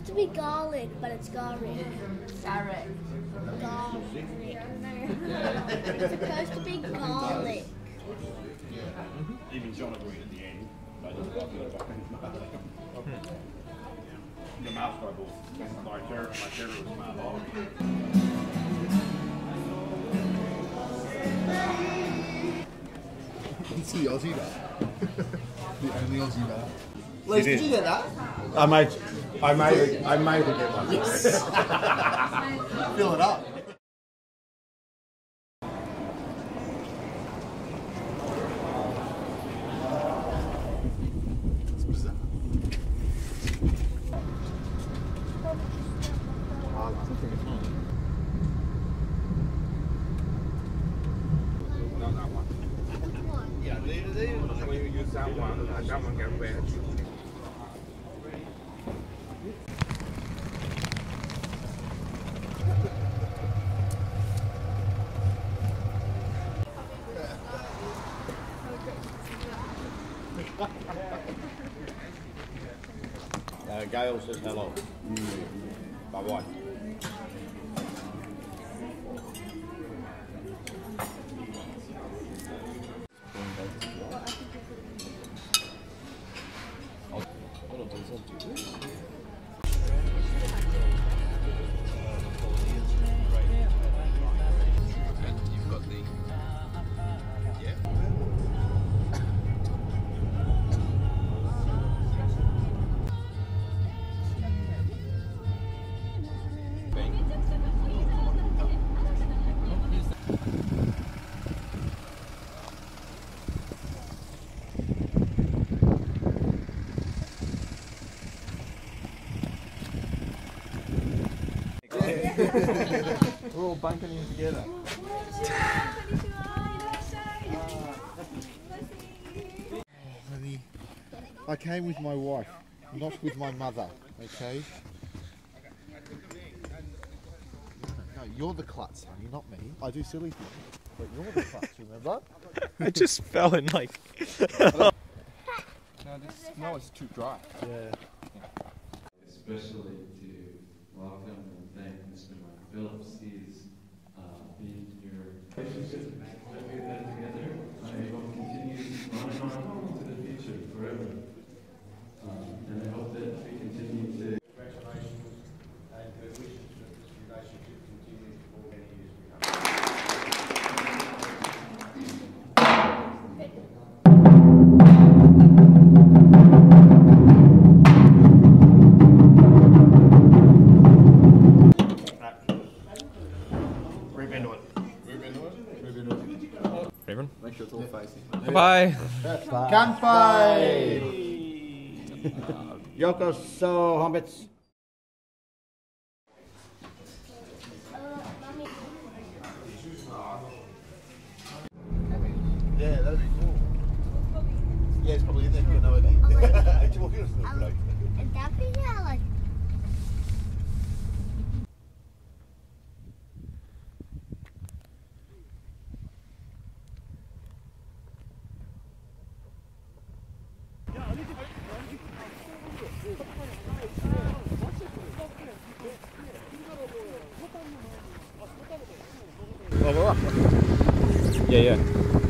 supposed to be garlic, but it's garlic. Garlic. Garlic. it's supposed to be garlic. Even John agreed at the end. But I just got it back in his mouth. The mouse guy bought my terror, my terror was my It's the Aussie bar. the only Aussie bar. Liz, did you get that? I made, I made, I made it get one. Fill it up. It's bizarre. Not that one. Yeah, leave it there. When you use that one, uh, that one get red. Uh, Gail says hello. My wife. We're bunking in together. I came with my wife, not with my mother, okay? No, you're the klutz, honey, not me. I do silly things, but you're the klutz, remember? I just fell in like. No, this, no, it's too dry. Yeah. especially to welcome and thank Mr. Mark Phillips. He's been your relationship facing. Bye. Kanpai! Yoko so Honbetsu. Yeah, that'd be cool. Yeah, it's probably in there, but no idea. Hey, come on, give us a little break. That'd be yeah, like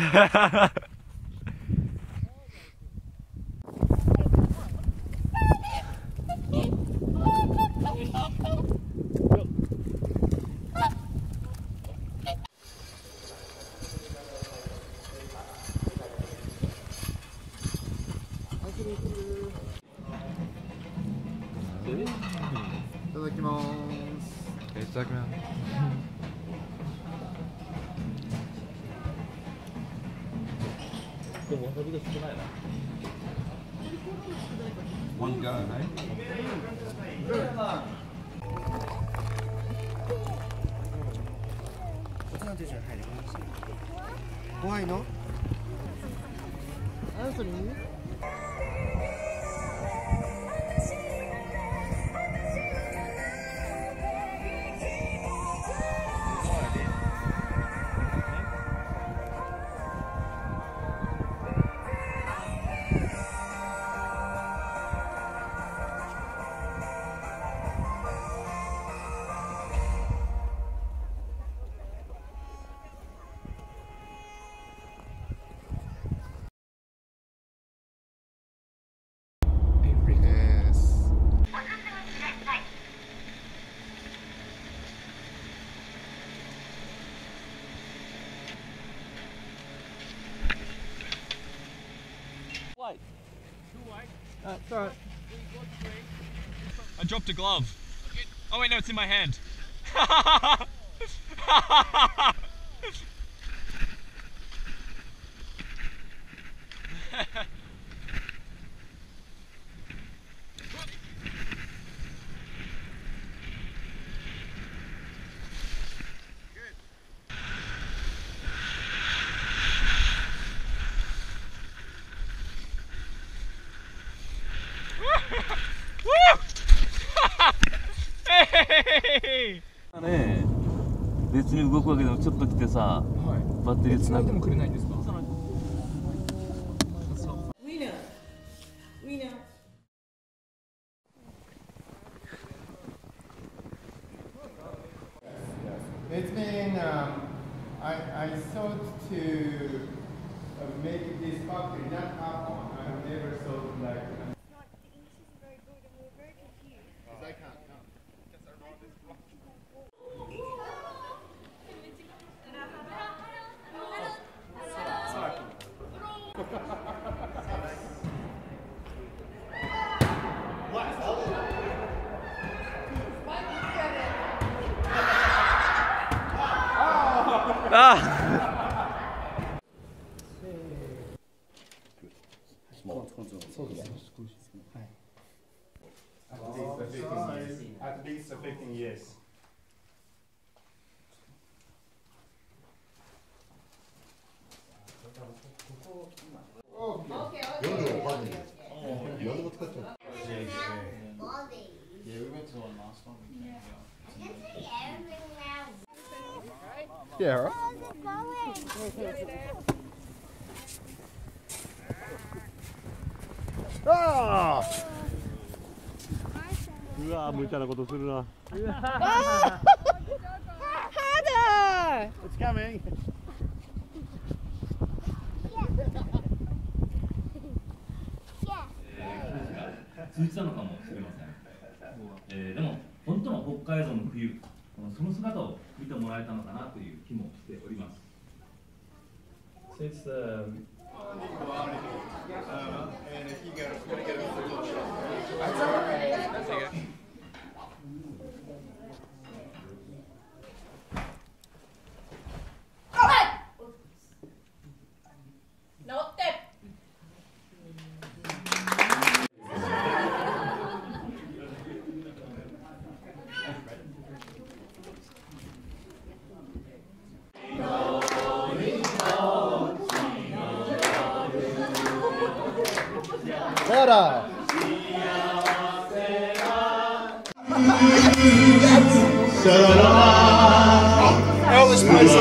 いただきます。でも遊びが少ないな。One guy, right? Why not? Anthony? I dropped a glove. Oh wait, no, it's in my hand. 別に動くわけでもちょっと来てさ、バッテリーつなぐもくれないんですか？It's like. At least 15 years. Yeah, right? Ah! うわ無茶なことするな。It's coming! 続いてたのかもしれません、えーでも本当の北海道の冬このその姿を見てもらえたのかなという気もしております。Since the um, Mas